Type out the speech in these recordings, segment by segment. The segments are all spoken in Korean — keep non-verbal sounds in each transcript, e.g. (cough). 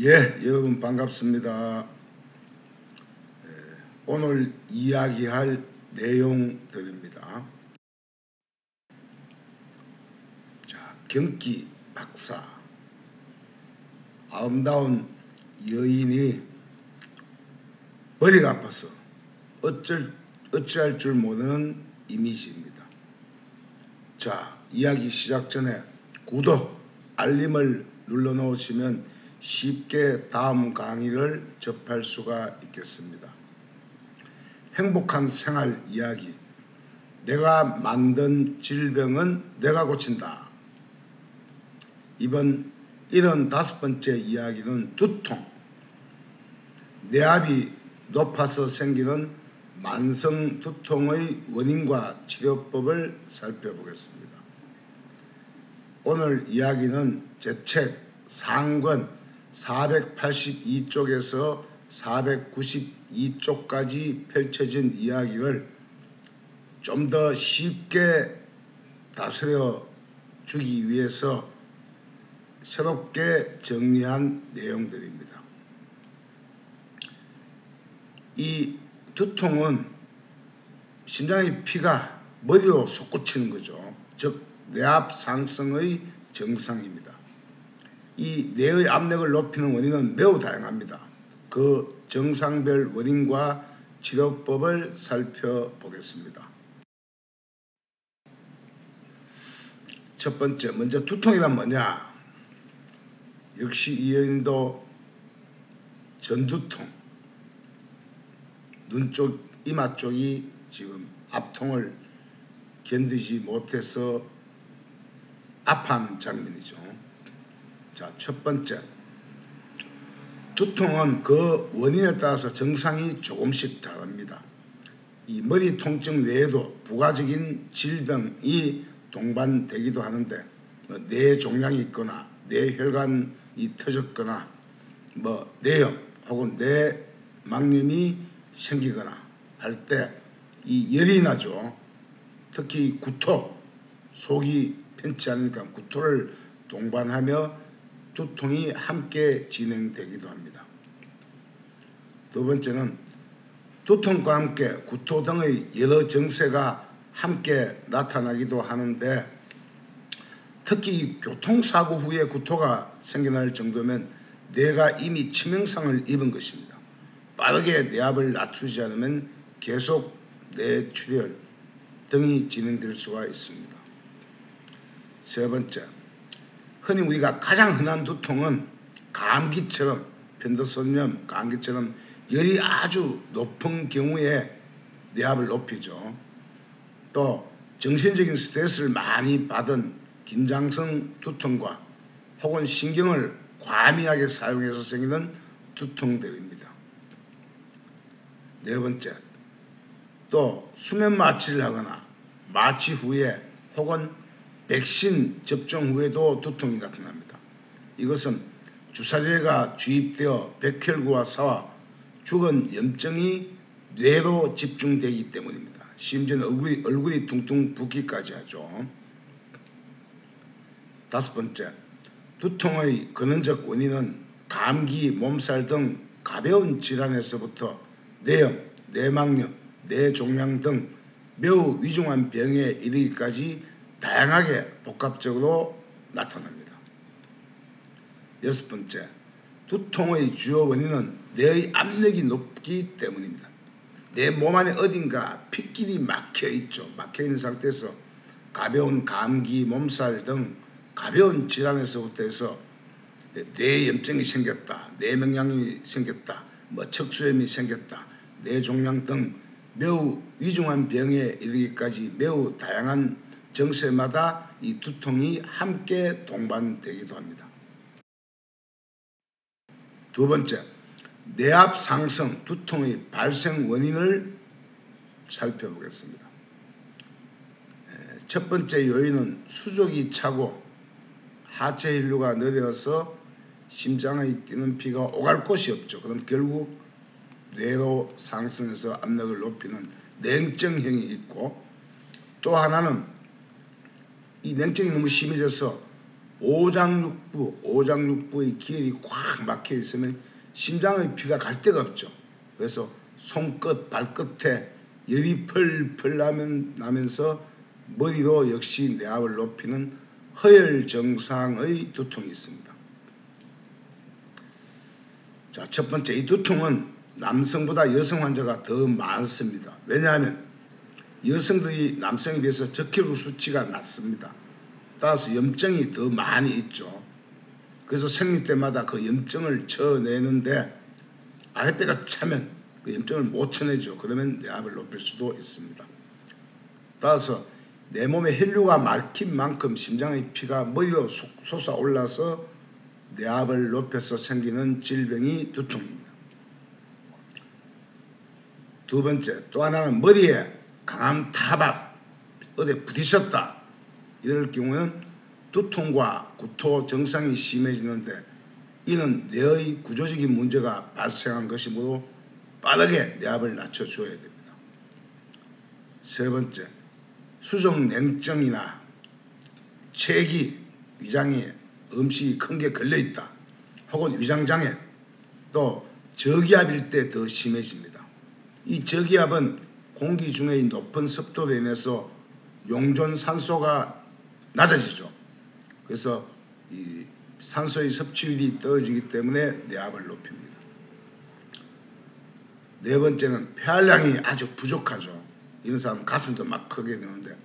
예, 여러분 반갑습니다. 예, 오늘 이야기할 내용들입니다. 자, 경기 박사, 아름다운 여인이 머리가 아파서 어쩔 어찌할 줄 모르는 이미지입니다. 자, 이야기 시작 전에 구독, 알림을 눌러 놓으시면 쉽게 다음 강의를 접할 수가 있겠습니다. 행복한 생활 이야기. 내가 만든 질병은 내가 고친다. 이번 75번째 이야기는 두통. 뇌압이 높아서 생기는 만성 두통의 원인과 치료법을 살펴보겠습니다. 오늘 이야기는 제 책 상권 482쪽에서 492쪽까지 펼쳐진 이야기를 좀 더 쉽게 다스려 주기 위해서 새롭게 정리한 내용들입니다. 이 두통은 심장의 피가 머리로 솟구치는 거죠. 즉 뇌압 상승의 증상입니다. 이 뇌의 압력을 높이는 원인은 매우 다양합니다. 그 정상별 원인과 치료법을 살펴보겠습니다. 첫 번째, 먼저 두통이란 뭐냐? 역시 이 연도 전두통, 눈 쪽, 이마 쪽이 지금 압통을 견디지 못해서 아파하는 장면이죠. 자, 첫 번째. 두통은 그 원인에 따라서 증상이 조금씩 다릅니다. 이 머리 통증 외에도 부가적인 질병이 동반되기도 하는데 뭐 뇌종양이 있거나 뇌혈관이 터졌거나 뭐 뇌염 혹은 뇌막염이 생기거나 할 때 이 열이 나죠. 특히 구토, 속이 편치 않으니까 구토를 동반하며 두통이 함께 진행되기도 합니다. 두 번째는 두통과 함께 구토 등의 여러 증세가 함께 나타나기도 하는데 특히 교통사고 후에 구토가 생겨날 정도면 뇌가 이미 치명상을 입은 것입니다. 빠르게 뇌압을 낮추지 않으면 계속 뇌출혈 등이 진행될 수가 있습니다. 세 번째, 흔히 우리가 가장 흔한 두통은 감기처럼 편도선염, 감기처럼 열이 아주 높은 경우에 뇌압을 높이죠. 또 정신적인 스트레스를 많이 받은 긴장성 두통과 혹은 신경을 과미하게 사용해서 생기는 두통들입니다. 네 번째, 또 수면 마취를 하거나 마취 후에 혹은 백신 접종 후에도 두통이 나타납니다. 이것은 주사제가 주입되어 백혈구와 사와 죽은 염증이 뇌로 집중되기 때문입니다. 심지어는 얼굴이, 얼굴이 퉁퉁 붓기까지 하죠. 다섯 번째, 두통의 근원적 원인은 감기, 몸살 등 가벼운 질환에서부터 뇌염, 뇌막염, 뇌종양 등 매우 위중한 병에 이르기까지 다양하게 복합적으로 나타납니다. 여섯 번째, 두통의 주요 원인은 뇌의 압력이 높기 때문입니다. 내 몸 안에 어딘가 핏길이 막혀 있죠. 막혀 있는 상태에서 가벼운 감기, 몸살 등 가벼운 질환에서부터 해서 뇌염증이 생겼다, 뇌명량이 생겼다, 뭐 척수염이 생겼다, 뇌종양 등 매우 위중한 병에 이르기까지 매우 다양한 정세마다 이 두통이 함께 동반되기도 합니다. 두 번째, 뇌압 상승 두통의 발생 원인을 살펴보겠습니다. 첫 번째 요인은 수족이 차고 하체 혈류가 느려서 심장의 뛰는 피가 오갈 곳이 없죠. 그럼 결국 뇌로 상승해서 압력을 높이는 냉증형이 있고 또 하나는 이 냉증이 너무 심해져서 오장육부, 오장육부의 기혈이 꽉 막혀 있으면 심장의 피가 갈 데가 없죠. 그래서 손끝, 발끝에 열이 펄펄 나면, 나면서 머리로 역시 뇌압을 높이는 허혈 정상의 두통이 있습니다. 자, 첫 번째 이 두통은 남성보다 여성 환자가 더 많습니다. 왜냐하면 여성들이 남성에 비해서 적혈구 수치가 낮습니다. 따라서 염증이 더 많이 있죠. 그래서 생리 때마다 그 염증을 쳐내는데 아랫배가 차면 그 염증을 못 쳐내죠. 그러면 뇌압을 높일 수도 있습니다. 따라서 내 몸에 혈류가 막힌 만큼 심장의 피가 머리로 솟아 올라서 뇌압을 높여서 생기는 질병이 두통입니다. 두 번째, 또 하나는 머리에 강한 타박, 어디 부딪혔다. 이럴 경우는 두통과 구토 증상이 심해지는데 이는 뇌의 구조적인 문제가 발생한 것이므로 빠르게 뇌압을 낮춰줘야 됩니다. 세 번째, 수족 냉증이나 체기, 위장에 음식이 큰 게 걸려 있다. 혹은 위장장애, 또 저기압일 때 더 심해집니다. 이 저기압은 공기 중의 높은 습도로 인해서 용존 산소가 낮아지죠. 그래서 이 산소의 섭취율이 떨어지기 때문에 뇌압을 높입니다. 네 번째는 폐활량이 아주 부족하죠. 이런 사람은 가슴도 막 크게 되는데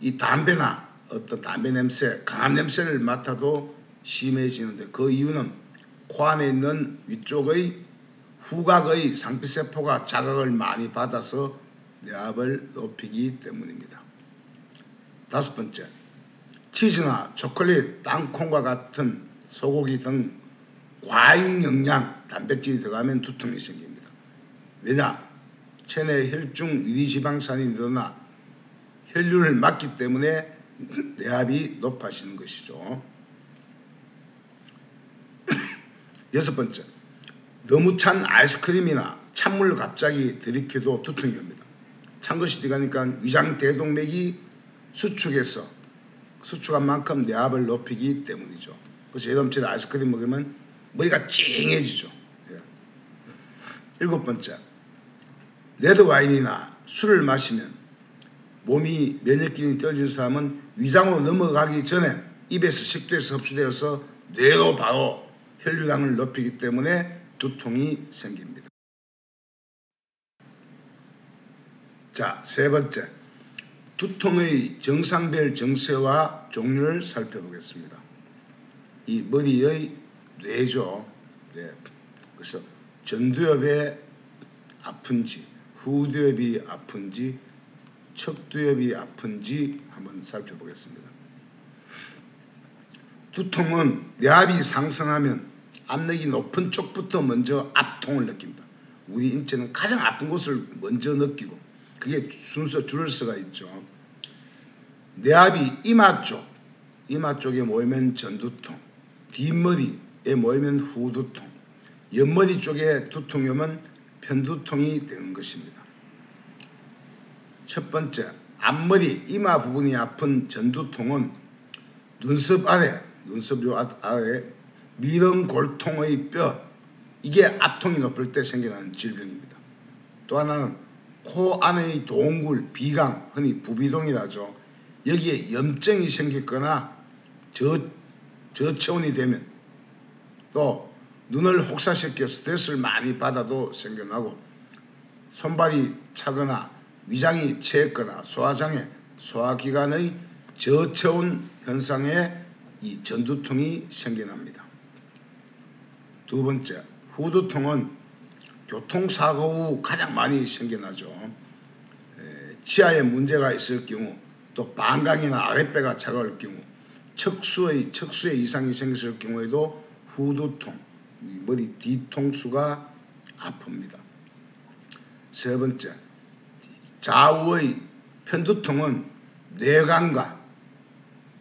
이 담배나 어떤 담배 냄새, 강한 냄새를 맡아도 심해지는데 그 이유는 코 안에 있는 위쪽의 후각의 상피세포가 자극을 많이 받아서 뇌 압을 높이기 때문입니다. 다섯 번째, 치즈나 초콜릿, 땅콩과 같은 소고기 등 과잉 영양 단백질이 들어가면 두통이 생깁니다. 왜냐? 체내 혈중 위지방산이 늘어나 혈류를 막기 때문에 뇌압이 높아지는 것이죠. (coughs) 여섯 번째, 너무 찬 아이스크림이나 찬물을 갑자기 들이켜도 두통이 옵니다. 찬 것이 들어가니까 위장 대동맥이 수축해서 수축한 만큼 뇌압을 높이기 때문이죠. 그래서 여름철에 아이스크림 먹으면 머리가 찡해지죠. 예. 일곱 번째, 레드 와인이나 술을 마시면 몸이 면역 기능이 떨어진 사람은 위장으로 넘어가기 전에 입에서 식도에서 흡수되어서 뇌로 바로 혈류량을 높이기 때문에 두통이 생깁니다. 자, 세 번째. 두통의 정상별 정세와 종류를 살펴보겠습니다. 이 머리의 뇌죠. 네. 그래서 전두엽에 아픈지, 후두엽이 아픈지, 척두엽이 아픈지 한번 살펴보겠습니다. 두통은 뇌압이 상승하면 압력이 높은 쪽부터 먼저 압통을 느낀다. 우리 인체는 가장 아픈 곳을 먼저 느끼고 그게 순서 줄을 수가 있죠. 뇌압이 이마 쪽, 이마 쪽에 모이면 전두통, 뒷머리에 모이면 후두통, 옆머리 쪽에 두통이 오면 편두통이 되는 것입니다. 첫 번째, 앞머리, 이마 부분이 아픈 전두통은 눈썹 아래, 눈썹 요 아래 미렁골통의 뼈, 이게 압통이 높을 때 생겨나는 질병입니다. 또 하나는 코 안의 동굴, 비강, 흔히 부비동이라죠. 여기에 염증이 생겼거나 저, 저체온이 되면 또 눈을 혹사시켜 스트레스를 많이 받아도 생겨나고 손발이 차거나 위장이 채거나 소화장애, 소화기관의 저체온 현상에 이 전두통이 생겨납니다. 두 번째, 후두통은 교통사고 후 가장 많이 생겨나죠. 치아에 문제가 있을 경우 또 방광이나 아랫배가 차가울 경우 척수의 척수에 이상이 생겼을 경우에도 후두통, 머리 뒤통수가 아픕니다. 세 번째, 좌우의 편두통은 뇌관과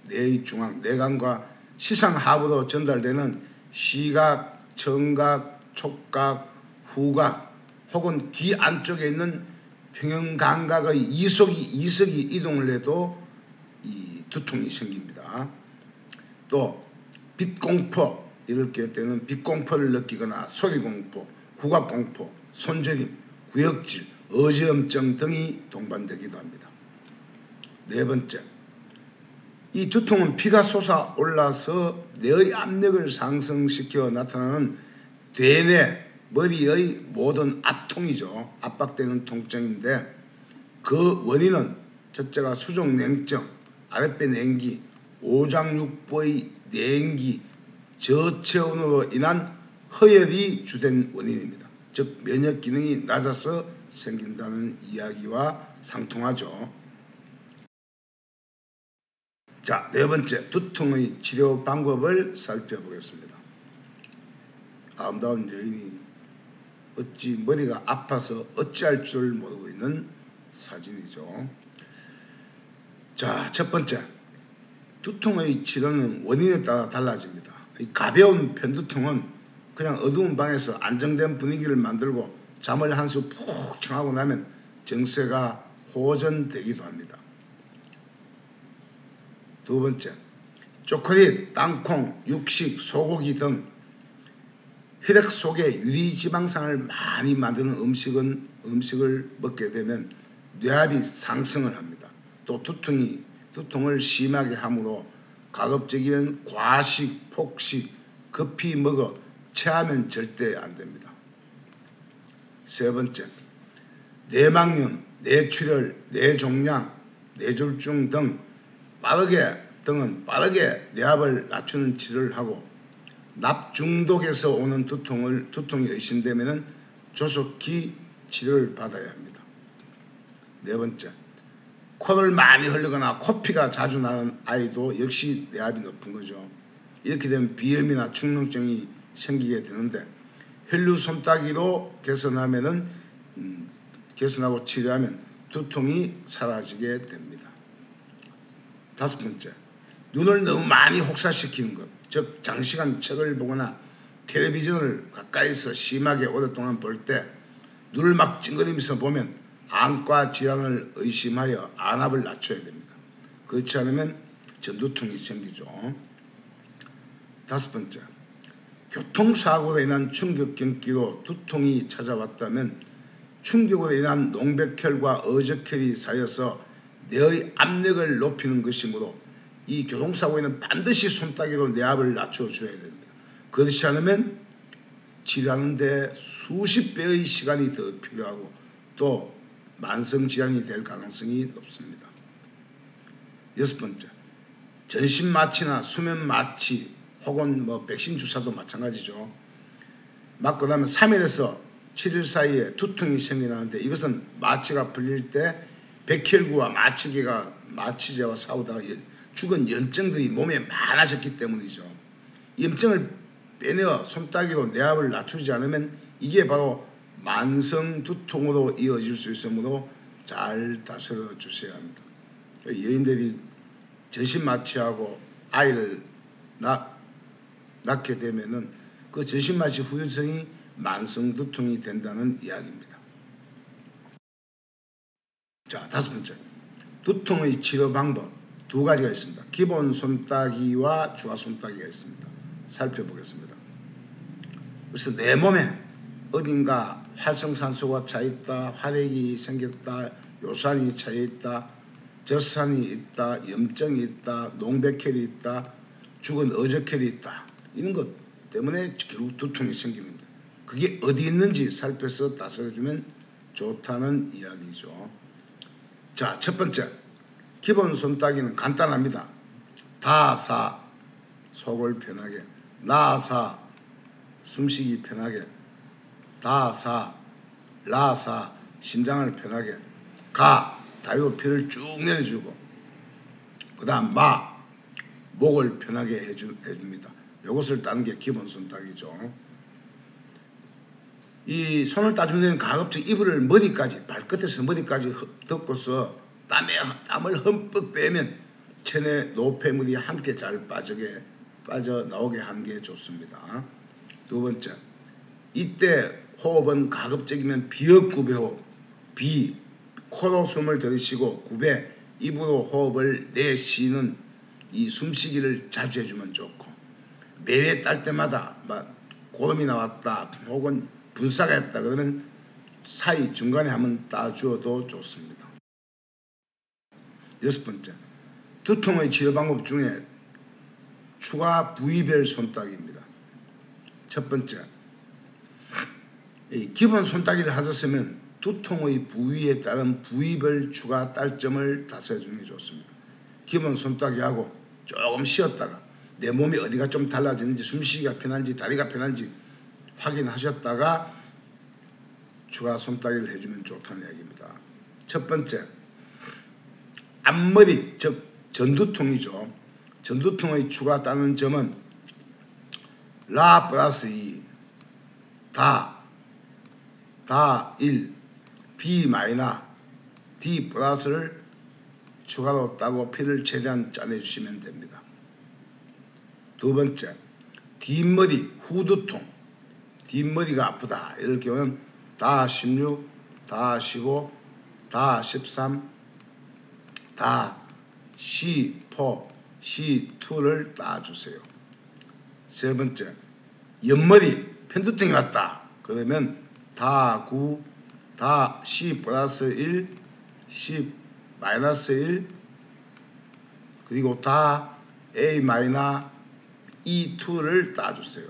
뇌의 중앙, 뇌관과 시상 하부로 전달되는 시각, 청각, 촉각, 후각 혹은 귀 안쪽에 있는 평형 감각의 이석이, 이석이 이동을 해도 이 두통이 생깁니다. 또 빛공포 이럴 때는 빛공포를 느끼거나 소리공포, 후각공포, 손저림, 구역질, 어지럼증 등이 동반되기도 합니다. 네 번째, 이 두통은 피가 솟아올라서 뇌의 압력을 상승시켜 나타나는 대뇌, 머리의 모든 압통이죠. 압박되는 통증인데 그 원인은 첫째가 수족냉증, 아랫배 냉기, 오장육부의 냉기, 저체온으로 인한 허혈이 주된 원인입니다. 즉 면역 기능이 낮아서 생긴다는 이야기와 상통하죠. 자, 네 번째 두통의 치료 방법을 살펴보겠습니다. 아름다운 여인이 어찌 머리가 아파서 어찌할 줄 모르고 있는 사진이죠. 자, 첫 번째 두통의 치료는 원인에 따라 달라집니다. 가벼운 편두통은 그냥 어두운 방에서 안정된 분위기를 만들고 잠을 한수 푹 청하고 나면 정세가 호전되기도 합니다. 두 번째, 초콜릿, 땅콩, 육식, 소고기 등 혈액 속에 유리지방산을 많이 만드는 음식은 음식을 먹게 되면 뇌압이 상승을 합니다. 또 두통이 두통을 심하게 하므로 가급적이면 과식, 폭식, 급히 먹어 체하면 절대 안 됩니다. 세 번째, 뇌막염, 뇌출혈, 뇌종양, 뇌졸중 등 빠르게 등은 빠르게 뇌압을 낮추는 치료를 하고 납 중독에서 오는 두통을 두통이 의심되면 조속히 치료를 받아야 합니다. 네 번째, 코를 많이 흘리거나 코피가 자주 나는 아이도 역시 뇌압이 높은 거죠. 이렇게 되면 비염이나 축농증이 생기게 되는데 혈류 손따기로 개선하면은 음, 개선하고 치료하면 두통이 사라지게 됩니다. 다섯 번째, 눈을 너무 많이 혹사시키는 것, 즉 장시간 책을 보거나 텔레비전을 가까이서 심하게 오랫동안 볼 때 눈을 막 찡그리면서 보면 안과 질환을 의심하여 안압을 낮춰야 됩니다. 그렇지 않으면 전두통이 생기죠. 다섯 번째, 교통사고로 인한 충격경기로 두통이 찾아왔다면 충격으로 인한 농백혈과 어적혈이 쌓여서 뇌의 압력을 높이는 것이므로 이 교통사고에는 반드시 손따기로 뇌압을 낮춰줘야 됩니다. 그렇지 않으면 치료하는데 수십 배의 시간이 더 필요하고 또 만성 질환이 될 가능성이 높습니다. 여섯 번째, 전신 마취나 수면 마취 혹은 뭐 백신 주사도 마찬가지죠. 맞고 나면 3일에서 7일 사이에 두통이 생겨나는데 이것은 마취가 풀릴 때 백혈구와 마취기가 마취제와 싸우다가 죽은 염증들이 몸에 많아졌기 때문이죠. 염증을 빼내어 손따기로 뇌압을 낮추지 않으면 이게 바로 만성 두통으로 이어질 수 있으므로 잘 다스려 주셔야 합니다. 여인들이 전신 마취하고 아이를 낳, 낳게 되면은 그 전신 마취 후유증이 만성 두통이 된다는 이야기입니다. 자, 다섯 번째. 두통의 치료 방법 두 가지가 있습니다. 기본 손따기와 주화 손따기가 있습니다. 살펴보겠습니다. 그래서 내 몸에 어딘가 활성산소가 차 있다, 활액이 생겼다, 요산이 차 있다, 젖산이 있다, 염증이 있다, 농백혈이 있다, 죽은 어적혈이 있다. 이런 것 때문에 결국 두통이 생깁니다. 그게 어디 있는지 살펴서 다스려주면 좋다는 이야기죠. 자, 첫 번째. 기본 손따기는 간단합니다. 다사, 속을 편하게. 나사, 숨쉬기 편하게. 다사, 라사, 심장을 편하게. 가, 다리로 피를 쭉 내려주고. 그 다음 마, 목을 편하게 해주, 해줍니다. 이것을 따는 게 기본 손따기죠. 이 손을 따주는 가급적 이불을 머리까지 발끝에서 머리까지 덮고서 땀에 땀을 흠뻑 빼면 체내 노폐물이 함께 잘 빠지게 빠져 나오게 하는 게 좋습니다. 두 번째, 이때 호흡은 가급적이면 비역구배 호흡, 비 코로 숨을 들이쉬고 구배 입으로 호흡을 내쉬는 이 숨쉬기를 자주 해주면 좋고 매회 딸 때마다 막 고름이 나왔다 혹은 분사가 했다 그러면 사이 중간에 한번 따주어도 좋습니다. 여섯 번째, 두통의 치료 방법 중에 추가 부위별 손따기입니다. 첫 번째, 이 기본 손따기를 하셨으면 두통의 부위에 따른 부위별 추가 딸점을 다섯 주는 게 좋습니다. 기본 손따기하고 조금 쉬었다가 내 몸이 어디가 좀 달라지는지 숨쉬기가 편한지 다리가 편한지 확인하셨다가 추가 손따기를 해주면 좋다는 이야기입니다. 첫 번째, 앞머리 즉 전두통이죠. 전두통의 추가 따는 점은 라 플러스 2, 다, 다 1, B 마이너, D 플러스를 추가로 따고 피를 최대한 짜내주시면 됩니다. 두 번째, 뒷머리 후두통, 뒷머리가 아프다 이럴 경우는 다 16, 다 15, 다 13, 다 C4, C2를 따주세요. 세 번째, 옆머리 편두통이 왔다. 그러면 다 9, 다 C 플러스 1, C 마이너스 1, 그리고 다 A 마이너 E2를 따주세요.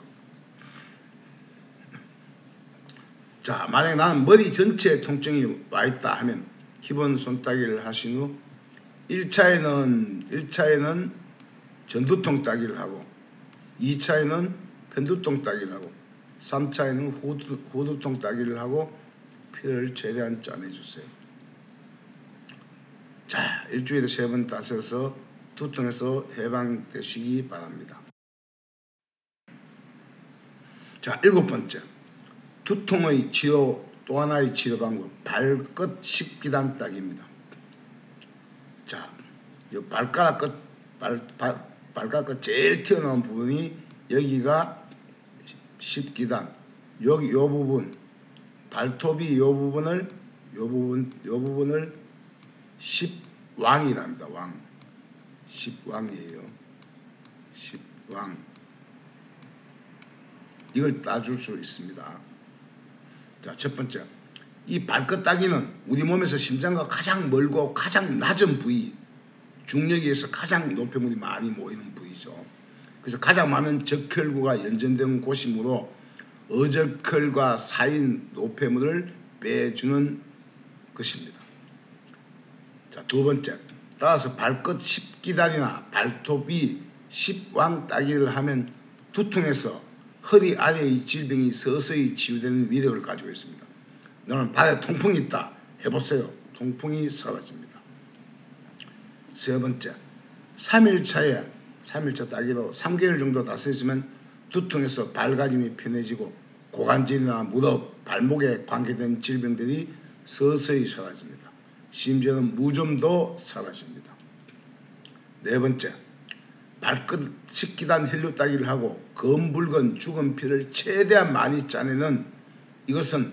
자, 만약 나는 머리 전체에 통증이 와 있다 하면 기본 손따기를 하신 후 1차에는 1차에는 전두통 따기를 하고 2차에는 편두통 따기를 하고 3차에는 호두, 호두통 따기를 하고 피를 최대한 짜내 주세요. 자, 일주일에 세 번 따셔서 두통에서 해방되시기 바랍니다. 자, 일곱 번째. 두통의 치료 또 하나의 치료 방법 발끝 식기단 따기입니다. 발가락 끝 발, 발, 발가락 끝 제일 튀어나온 부분이 여기가 식기단 여기 요 부분 발톱이 요 부분을 요 부분 요 부분을 십왕이랍니다. 왕 십왕이에요. 십왕 이걸 따줄 수 있습니다. 자, 첫 번째. 이 발끝 따기는 우리 몸에서 심장과 가장 멀고 가장 낮은 부위, 중력에서 가장 노폐물이 많이 모이는 부위죠. 그래서 가장 많은 적혈구가 연전된 곳이므로 어적혈과 사인 노폐물을 빼주는 것입니다. 자, 두 번째. 따라서 발끝 십기단이나 발톱이 십왕 따기를 하면 두통에서 허리 아래의 질병이 서서히 치유되는 위력을 가지고 있습니다. 너는 발에 통풍이 있다. 해보세요. 통풍이 사라집니다. 세 번째, 3일차에 3일차 따기로 3개월 정도 다스렸으면 두통에서 발가짐이 편해지고 고관절이나 무릎, 발목에 관계된 질병들이 서서히 사라집니다. 심지어는 무좀도 사라집니다. 네 번째, 발끝 식기단 혈류 따기를 하고 검붉은 죽은 피를 최대한 많이 짜내는 이것은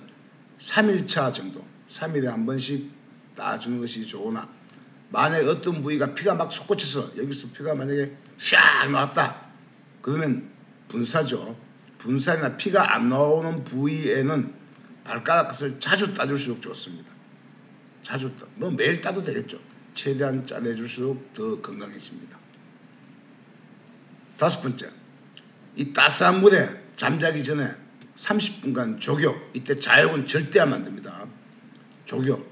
3일차 정도 3일에 한 번씩 따주는 것이 좋으나 만약에 어떤 부위가 피가 막 솟구쳐서 여기서 피가 만약에 샥 나왔다. 그러면 분사죠. 분사나 피가 안 나오는 부위에는 발가락 끝을 자주 따줄수록 좋습니다. 자주 따, 뭐 매일 따도 되겠죠. 최대한 짜내줄수록 더 건강해집니다. 다섯 번째, 이 따스한 물에 잠자기 전에 30분간 조교, 이때 자욕은 절대 하면 안 됩니다. 조교,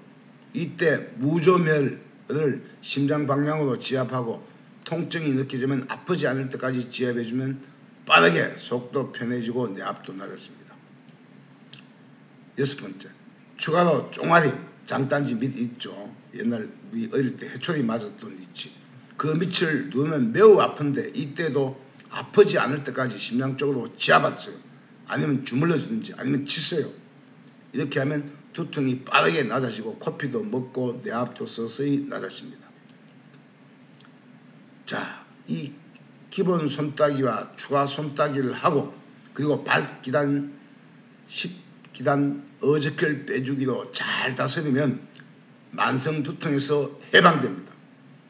이때 무조멸 을 심장 방향으로 지압하고 통증이 느껴지면 아프지 않을 때까지 지압해주면 빠르게 속도 편해지고 내압도 낮아집니다. 여섯 번째, 추가로 종아리, 장단지 밑 있죠. 옛날 우리 어릴 때 해초리 맞았던 위치. 그 밑을 누르면 매우 아픈데 이때도 아프지 않을 때까지 심장적으로 지압하세요. 아니면 주물러주든지 아니면 치세요. 이렇게 하면 두통이 빠르게 낮아지고 코피도 먹고 뇌압도 서서히 낮아집니다. 자, 이 기본 손따기와 추가 손따기를 하고 그리고 발기단 10기단 어저결 빼주기로 잘 다스리면 만성 두통에서 해방됩니다.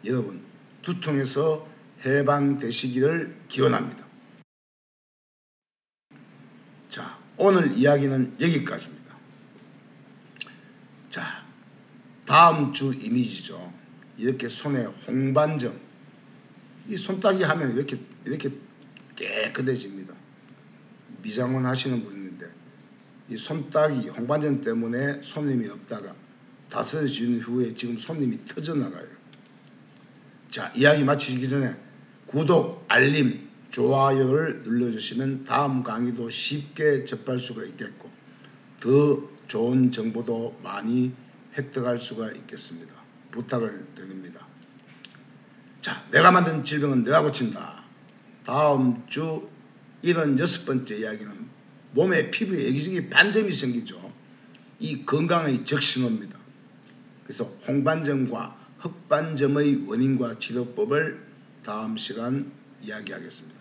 여러분 두통에서 해방되시기를 기원합니다. 자, 오늘 이야기는 여기까지입니다. 자, 다음 주 이미지죠. 이렇게 손에 홍반점, 이 손따기 하면 이렇게 이렇게 깨끗해집니다. 미장원 하시는 분인데 이 손따기 홍반점 때문에 손님이 없다가 준 후에 지금 손님이 터져 나가요. 자, 이야기 마치기 전에 구독, 알림, 좋아요를 눌러주시면 다음 강의도 쉽게 접할 수가 있겠고 더 좋은 정보도 많이 획득할 수가 있겠습니다. 부탁을 드립니다. 자, 내가 만든 질병은 내가 고친다. 다음 주 이런 여섯 번째 이야기는 몸에 피부에 여기저기 반점이 생기죠. 이 건강의 적신호입니다. 그래서 홍반점과 흑반점의 원인과 치료법을 다음 시간 이야기하겠습니다.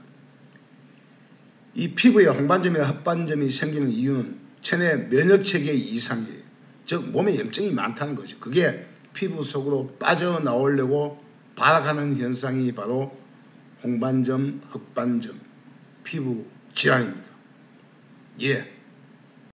이 피부에 홍반점이나 흑반점이 생기는 이유는 체내 면역 체계 이상이에요. 즉 몸에 염증이 많다는 거죠. 그게 피부 속으로 빠져나오려고 발악하는 현상이 바로 홍반점, 흑반점, 피부 질환입니다. 예.